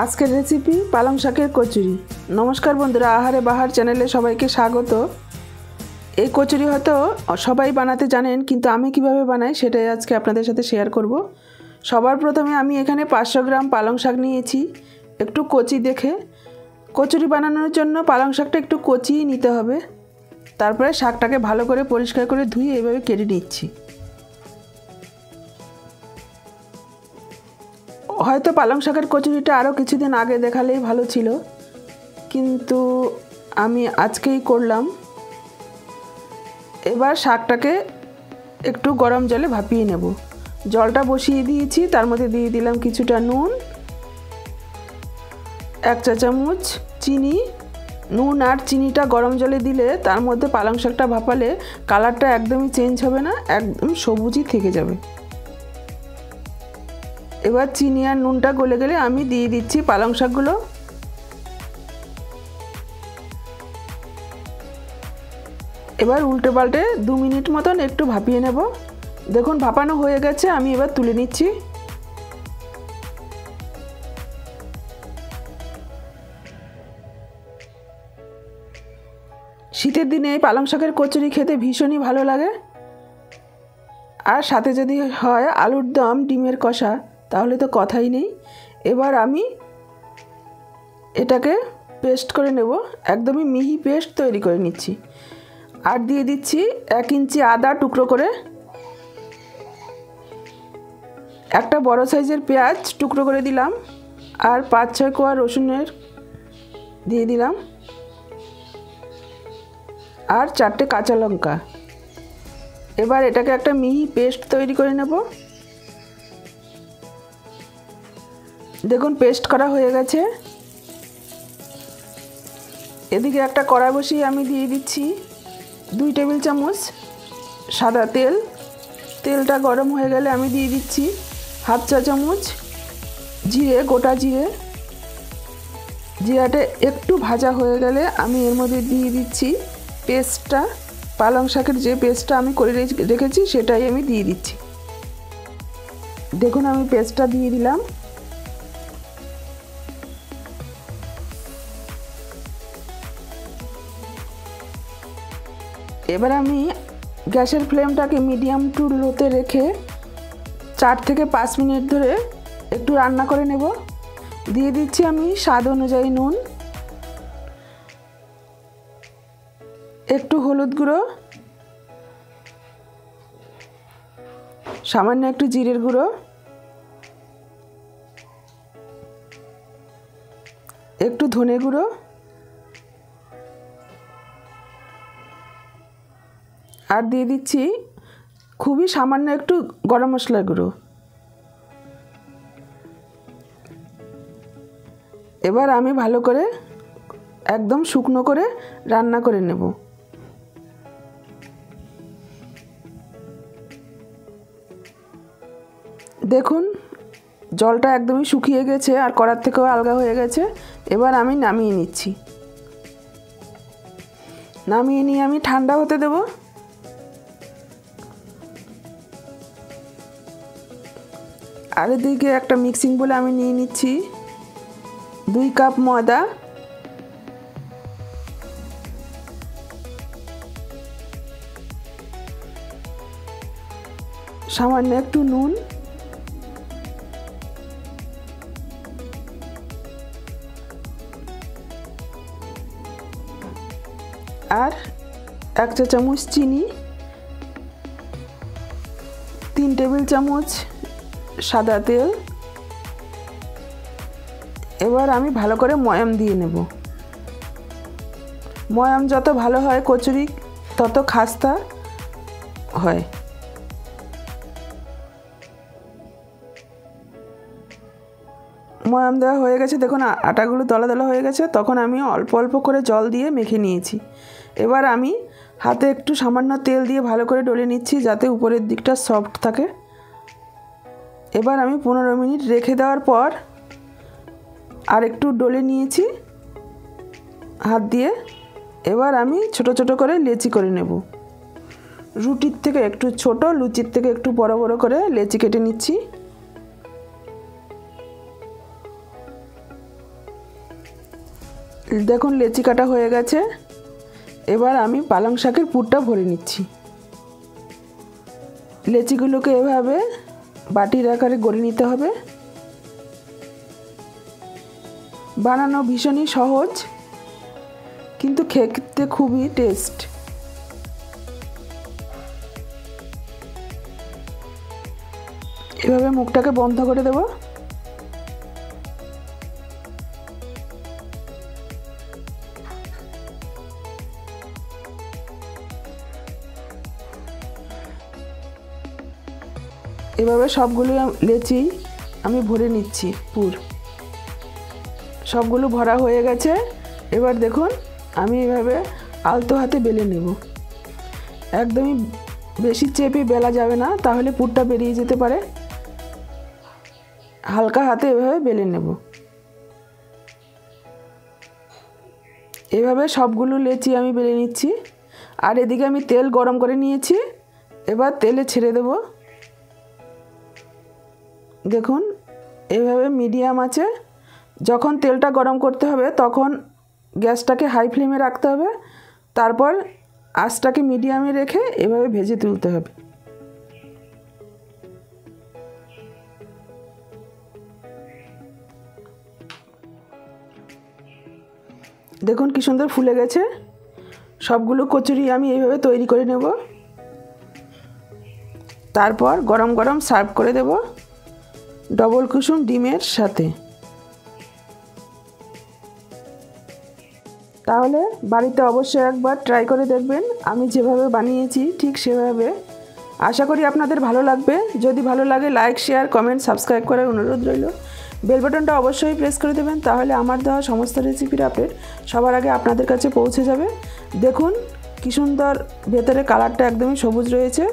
আজকের রেসিপি পালং শাকের কচুরি। নমস্কার বন্ধুরা, আহারে বাহার চ্যানেলে সবাইকে স্বাগত। এই কচুরি হয়তো সবাই বানাতে জানেন, কিন্তু আমি কীভাবে বানাই সেটাই আজকে আপনাদের সাথে শেয়ার করব। সবার প্রথমে আমি এখানে পাঁচশো গ্রাম পালং শাক নিয়েছি, একটু কচি দেখে। কচুরি বানানোর জন্য পালং শাকটা একটু কচিয়ে নিতে হবে। তারপরে শাকটাকে ভালো করে পরিষ্কার করে ধুয়ে এভাবে কেটে নিচ্ছি। হয়তো পালং শাকের কচুরিটা আরও কিছুদিন আগে দেখালেই ভালো ছিল। কিন্তু আমি আজকেই করলাম। এবার শাকটাকে একটু গরম জলে ভাপিয়ে নেব। জলটা বসিয়ে দিয়েছি, তার মধ্যে দিয়ে দিলাম কিছুটা নুন, এক চা চামচ চিনি। নুন আর চিনিটা গরম জলে দিলে তার মধ্যে পালং শাকটা ভাপালে কালারটা একদমই চেঞ্জ হবে না, একদম সবুজই থেকে যাবে। এবার চিনি আর নুনটা গলে গেলে আমি দিয়ে দিচ্ছি পালং শাকগুলো। এবার উল্টে পাল্টে দু মিনিট মতন একটু ভাপিয়ে নেব। দেখুন, ভাপানো হয়ে গেছে, আমি এবার তুলে নিচ্ছি। শীতের দিনে এই পালং শাকের কচুরি খেতে ভীষণই ভালো লাগে। আর সাথে যদি হয় আলুর দম, ডিমের কষা। তাহলে তো কথাই নেই। এবার আমি এটাকে পেস্ট করে নেব। একদমই মিহি পেস্ট তৈরি করে নিচ্ছি। আর দিয়ে দিচ্ছি এক ইঞ্চি আদা টুকরো করে। একটা বড় সাইজের পেঁয়াজ টুকরো করে দিলাম। আর পাঁচ ছয় কোয়া রসুনের দিয়ে দিলাম। আর চারটে কাঁচা লঙ্কা। এবার এটাকে একটা মিহি পেস্ট তৈরি করে নেব। দেখুন পেস্ট করা হয়ে গেছে। এদিকে একটা কড়া বসিয়ে আমি দিয়ে দিচ্ছি দুই টেবিল চামচ সাদা তেল। তেলটা গরম হয়ে গেলে আমি দিয়ে দিচ্ছি হাফ চা চামচ জিরে, গোটা জিরে। জিরাটা একটু ভাজা হয়ে গেলে আমি এর মধ্যে দিয়ে দিচ্ছি পেস্টটা। পালং শাকের যে পেস্টটা আমি করে রেখেছি, সেটাই আমি দিয়ে দিচ্ছি। দেখুন, আমি পেস্টটা দিয়ে দিলাম। এবার আমি গ্যাসের ফ্লেমটাকে মিডিয়াম টু লোতে রেখে চার থেকে পাঁচ মিনিট ধরে একটু রান্না করে নেব। দিয়ে দিচ্ছি আমি স্বাদ অনুযায়ী নুন, একটু হলুদ গুঁড়ো, সামান্য একটু জিরের গুঁড়ো, একটু ধনে গুঁড়ো আর দিয়ে দিচ্ছি খুবই সামান্য একটু গরম মশলা গুঁড়ো। এবার আমি ভালো করে একদম শুকনো করে রান্না করে নেব। দেখুন, জলটা একদমই শুকিয়ে গেছে আর কড়ার থেকেও আলগা হয়ে গেছে। এবার আমি নামিয়ে নিচ্ছি। নামিয়ে নিয়ে আমি ঠান্ডা হতে দেবো। আর এদিকে একটা মিক্সিং বলে আমি নিয়ে নিচ্ছি। দুই কাপ ময়দা। সামান্য একটু নুন। আর এক চা চামচ চিনি। তিন টেবিল চামচ সাদা তেল। এবার আমি ভালো করে ময়াম দিয়ে নেব। ময়াম যত ভালো হয় কচুরি, তত খাস্তা হয়। ময়াম দেওয়া হয়ে গেছে। দেখুন আটাগুলো দলা দলা হয়ে গেছে। তখন আমি অল্প অল্প করে জল দিয়ে মেখে নিয়েছি। এবার আমি হাতে একটু সামান্য তেল দিয়ে ভালো করে ডলে নিচ্ছি, যাতে উপরের দিকটা সফট থাকে। এবার আমি পনেরো মিনিট রেখে দেওয়ার পর আর একটু ডলে নিয়েছি, হাত দিয়ে। এবার আমি ছোট ছোট করে লেচি করে নেব। রুটির থেকে একটু ছোট, লুচির থেকে একটু বড় বড় করে লেচি কেটে নিচ্ছি। দেখুন, লেচি কাটা হয়ে গেছে। এবার আমি পালং শাকের পুরটা ভরে নিচ্ছি। লেচিগুলোকে এভাবে বাটির আকারে গড়ে নিতে হবে। বানানো ভীষণই সহজ, কিন্তু খেতে খুবই টেস্ট এভাবে মুখটাকে বন্ধ করে দেব। এভাবে সবগুলো লেচি আমি ভরে নিচ্ছি, পুর। সবগুলো ভরা হয়ে গেছে। এবার দেখুন, আমি এভাবে আলতো হাতে বেলে নেব। একদমই বেশি চেপে বেলা যাবে না, তাহলে পুরটা বেরিয়ে যেতে পারে। হালকা হাতে এভাবে বেলে নেব। এভাবে সবগুলো লেচি আমি বেলে নিচ্ছি। আর এদিকে আমি তেল গরম করে নিয়েছি। এবার তেলে ছেড়ে দেব। দেখুন, এভাবে মিডিয়াম আছে। যখন তেলটা গরম করতে হবে, তখন গ্যাসটাকে হাই ফ্লেমে রাখতে হবে। তারপর আঁচটাকে মিডিয়ামে রেখে এভাবে ভেজে তুলতে হবে। দেখুন কি সুন্দর ফুলে গেছে। সবগুলো কচুরি আমি এইভাবে তৈরি করে নেব। তারপর গরম গরম সার্ভ করে দেব। ডবল কুসুম ডিমের সাথে। তাহলে বাড়িতে অবশ্যই একবার ট্রাই করে দেখবেন। আমি যেভাবে বানিয়েছি ঠিক সেভাবে। আশা করি আপনাদের ভালো লাগবে। যদি ভালো লাগে লাইক শেয়ার কমেন্ট সাবস্ক্রাইব করার অনুরোধ রইল। বেল বাটনটা অবশ্যই প্রেস করে দেবেন, তাহলে আমার দেওয়া সমস্ত রেসিপির আপডেট সবার আগে আপনাদের কাছে পৌঁছে যাবে। দেখুন, কী সুন্দর ভেতরে কালারটা একদমই সবুজ রয়েছে।